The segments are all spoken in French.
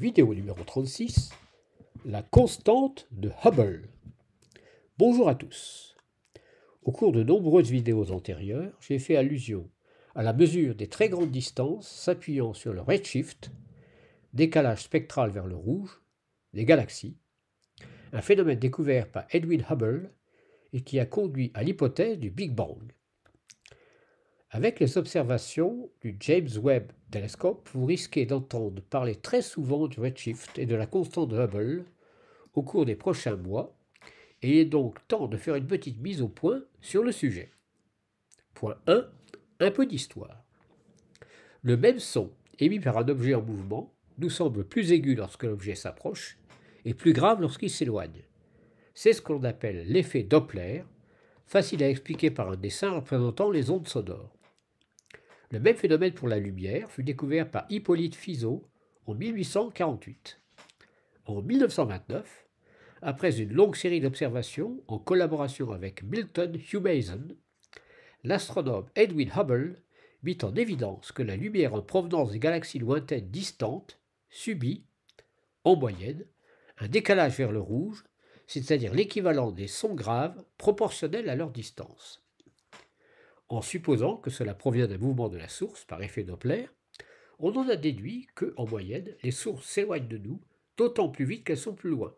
Vidéo numéro 36 La constante de Hubble. Bonjour à tous. Au cours de nombreuses vidéos antérieures, j'ai fait allusion à la mesure des très grandes distances s'appuyant sur le redshift, décalage spectral vers le rouge, des galaxies, un phénomène découvert par Edwin Hubble et qui a conduit à l'hypothèse du Big Bang. Avec les observations du James Webb Telescope, vous risquez d'entendre parler très souvent du redshift et de la constante Hubble au cours des prochains mois, et il est donc temps de faire une petite mise au point sur le sujet. Point 1. Un peu d'histoire. Le même son émis par un objet en mouvement nous semble plus aigu lorsque l'objet s'approche et plus grave lorsqu'il s'éloigne. C'est ce que l'on appelle l'effet Doppler, facile à expliquer par un dessin représentant les ondes sonores. Le même phénomène pour la lumière fut découvert par Hippolyte Fizeau en 1848. En 1929, après une longue série d'observations en collaboration avec Milton Humason, l'astronome Edwin Hubble mit en évidence que la lumière en provenance des galaxies lointaines distantes subit, en moyenne, un décalage vers le rouge, c'est-à-dire l'équivalent des sons graves proportionnels à leur distance. En supposant que cela provient d'un mouvement de la source par effet Doppler, on en a déduit que, en moyenne, les sources s'éloignent de nous d'autant plus vite qu'elles sont plus loin,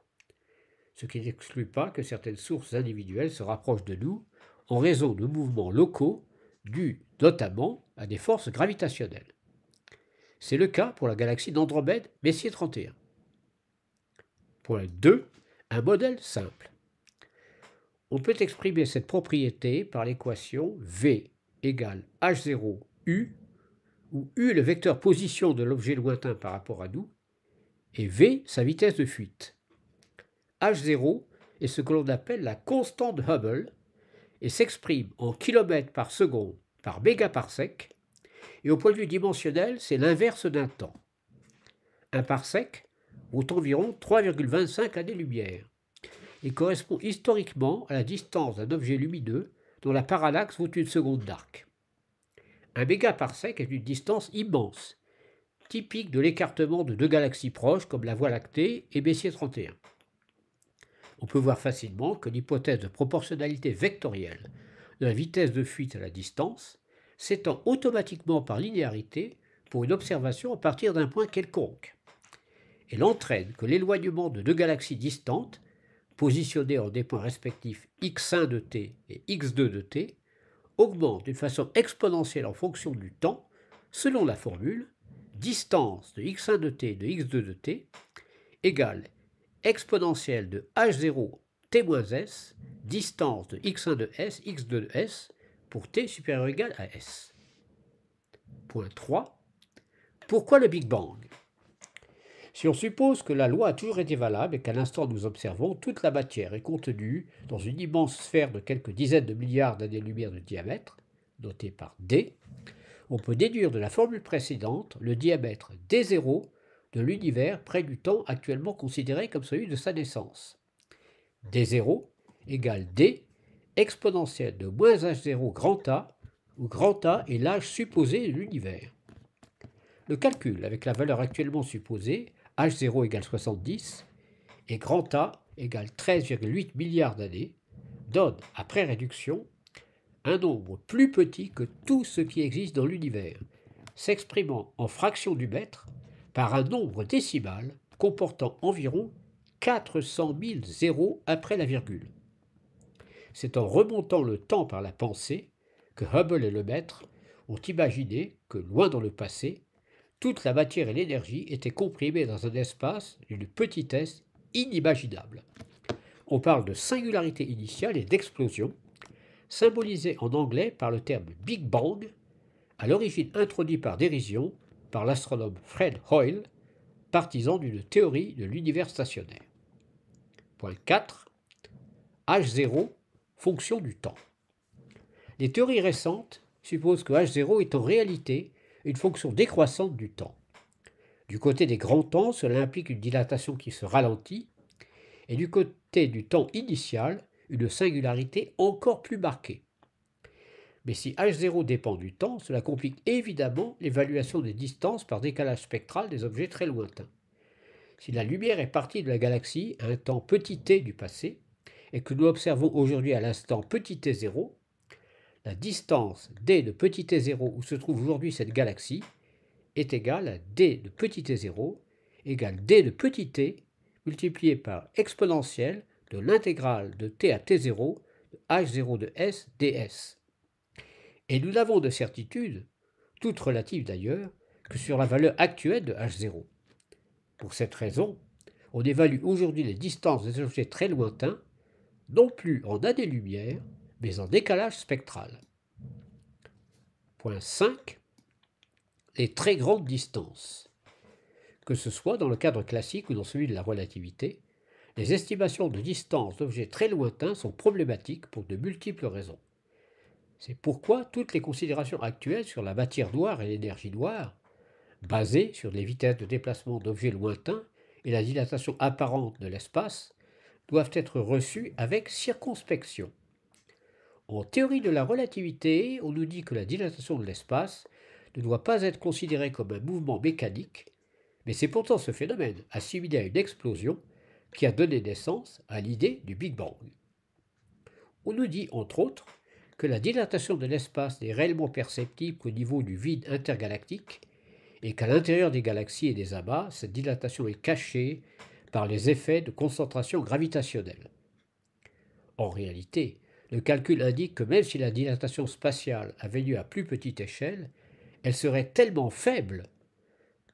ce qui n'exclut pas que certaines sources individuelles se rapprochent de nous en raison de mouvements locaux dus notamment à des forces gravitationnelles. C'est le cas pour la galaxie d'Andromède Messier 31. Point 2. Un modèle simple. On peut exprimer cette propriété par l'équation V égale H0U, où U est le vecteur position de l'objet lointain par rapport à nous, et V sa vitesse de fuite. H0 est ce que l'on appelle la constante de Hubble et s'exprime en kilomètres par seconde par mégaparsec, et au point de vue dimensionnel, c'est l'inverse d'un temps. Un parsec vaut environ 3,25 années-lumière et correspond historiquement à la distance d'un objet lumineux dont la parallaxe vaut une seconde d'arc. Un mégaparsec est une distance immense, typique de l'écartement de deux galaxies proches comme la Voie lactée et Messier 31. On peut voir facilement que l'hypothèse de proportionnalité vectorielle de la vitesse de fuite à la distance s'étend automatiquement par linéarité pour une observation à partir d'un point quelconque. Elle entraîne que l'éloignement de deux galaxies distantes positionnés en des points respectifs x1 de t et x2 de t, augmente d'une façon exponentielle en fonction du temps, selon la formule distance de x1 de t de x2 de t égale exponentielle de h0 t-s, distance de x1 de s, x2 de s, pour t supérieur ou égal à s. Point 3. Pourquoi le Big Bang? Si on suppose que la loi a toujours été valable et qu'à l'instant nous observons, toute la matière est contenue dans une immense sphère de quelques dizaines de milliards d'années-lumière de diamètre, notée par D, on peut déduire de la formule précédente le diamètre D0 de l'univers près du temps actuellement considéré comme celui de sa naissance. D0 égale D exponentielle de moins h0 grand A, où grand A est l'âge supposé de l'univers. Le calcul avec la valeur actuellement supposée H0 égale 70 et grand A égale 13,8 milliards d'années, donne, après réduction, un nombre plus petit que tout ce qui existe dans l'univers, s'exprimant en fraction du mètre par un nombre décimal comportant environ 400 000 zéros après la virgule. C'est en remontant le temps par la pensée que Hubble et le maître ont imaginé que, loin dans le passé, toute la matière et l'énergie étaient comprimées dans un espace d'une petitesse inimaginable. On parle de singularité initiale et d'explosion, symbolisée en anglais par le terme Big Bang, à l'origine introduit par dérision par l'astronome Fred Hoyle, partisan d'une théorie de l'univers stationnaire. Point 4. H0, fonction du temps. Les théories récentes supposent que H0 est en réalité une fonction décroissante du temps. Du côté des grands temps, cela implique une dilatation qui se ralentit, et du côté du temps initial, une singularité encore plus marquée. Mais si h0 dépend du temps, cela complique évidemment l'évaluation des distances par décalage spectral des objets très lointains. si la lumière est partie de la galaxie à un temps petit t du passé, et que nous observons aujourd'hui à l'instant petit t0, la distance d de petit t0 où se trouve aujourd'hui cette galaxie est égale à d de petit t0 égale d de petit t multiplié par exponentielle de l'intégrale de t à t0 de h0 de s ds. Et nous n'avons de certitude, toute relative d'ailleurs, que sur la valeur actuelle de h0. Pour cette raison, on évalue aujourd'hui les distances des objets très lointains, non plus en années-lumière, mais en décalage spectral. Point 5. Les très grandes distances. Que ce soit dans le cadre classique ou dans celui de la relativité, les estimations de distance d'objets très lointains sont problématiques pour de multiples raisons. C'est pourquoi toutes les considérations actuelles sur la matière noire et l'énergie noire, basées sur les vitesses de déplacement d'objets lointains et la dilatation apparente de l'espace, doivent être reçues avec circonspection. En théorie de la relativité, on nous dit que la dilatation de l'espace ne doit pas être considérée comme un mouvement mécanique, mais c'est pourtant ce phénomène, assimilé à une explosion, qui a donné naissance à l'idée du Big Bang. On nous dit, entre autres, que la dilatation de l'espace n'est réellement perceptible qu'au niveau du vide intergalactique, et qu'à l'intérieur des galaxies et des amas, cette dilatation est cachée par les effets de concentration gravitationnelle. En réalité, le calcul indique que même si la dilatation spatiale avait lieu à plus petite échelle, elle serait tellement faible,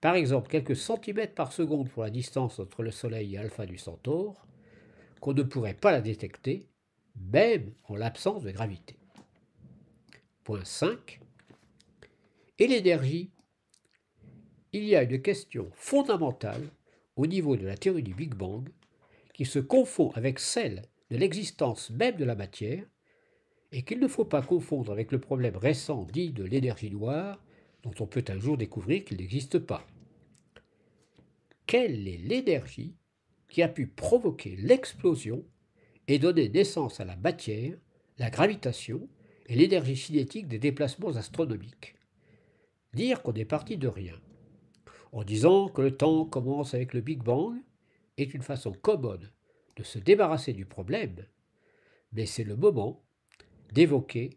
par exemple quelques centimètres par seconde pour la distance entre le Soleil et Alpha du Centaure, qu'on ne pourrait pas la détecter, même en l'absence de gravité. Point 5. Et l'énergie? Il y a une question fondamentale au niveau de la théorie du Big Bang qui se confond avec celle de l'existence même de la matière, et qu'il ne faut pas confondre avec le problème récent dit de l'énergie noire, dont on peut un jour découvrir qu'il n'existe pas. Quelle est l'énergie qui a pu provoquer l'explosion et donner naissance à la matière, la gravitation et l'énergie cinétique des déplacements astronomiques? Dire qu'on est parti de rien, en disant que le temps commence avec le Big Bang, est une façon commode de se débarrasser du problème, mais c'est le moment d'évoquer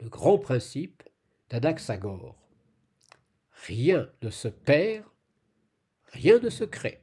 le grand principe d'Anaxagore. Rien ne se perd, rien ne se crée.